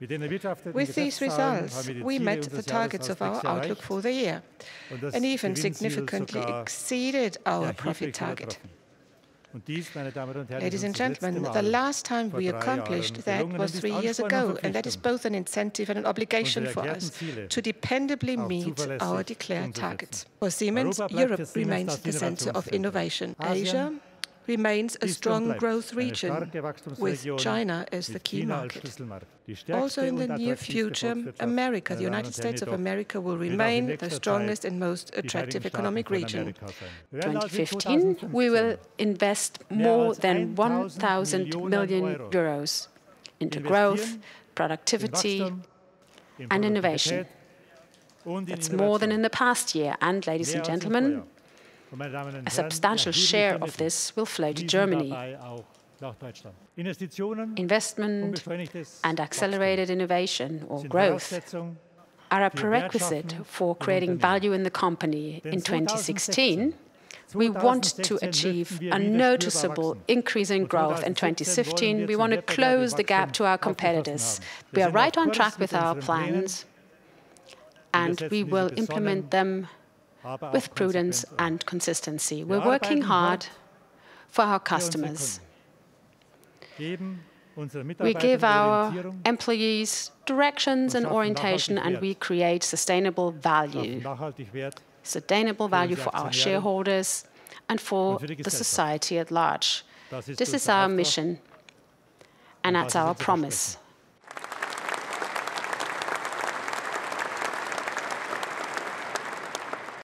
With these results, we met the targets of our outlook for the year. And even significantly exceeded our profit target. Ladies and gentlemen, the last time we accomplished that was three years ago, and that is both an incentive and an obligation for us to dependably meet our declared targets. For Siemens, Europe remains the center of innovation. Asia remains a strong growth region, with China as the key market. Also, in the near future, America, the United States of America, will remain the strongest and most attractive economic region. 2015, we will invest more than 1,000 million euros into growth, productivity, and innovation. That's more than in the past year, and ladies and gentlemen, a substantial share of this will flow to Germany. Investment and accelerated innovation or growth are a prerequisite for creating value in the company. In 2016, we want to achieve a noticeable increase in growth. In 2015, we want to close the gap to our competitors. We are right on track with our plans, and we will implement them with prudence and consistency. We're working hard for our customers. We give our employees directions and orientation, and we create sustainable value. Sustainable value for our shareholders and for the society at large. This is our mission, and that's our promise.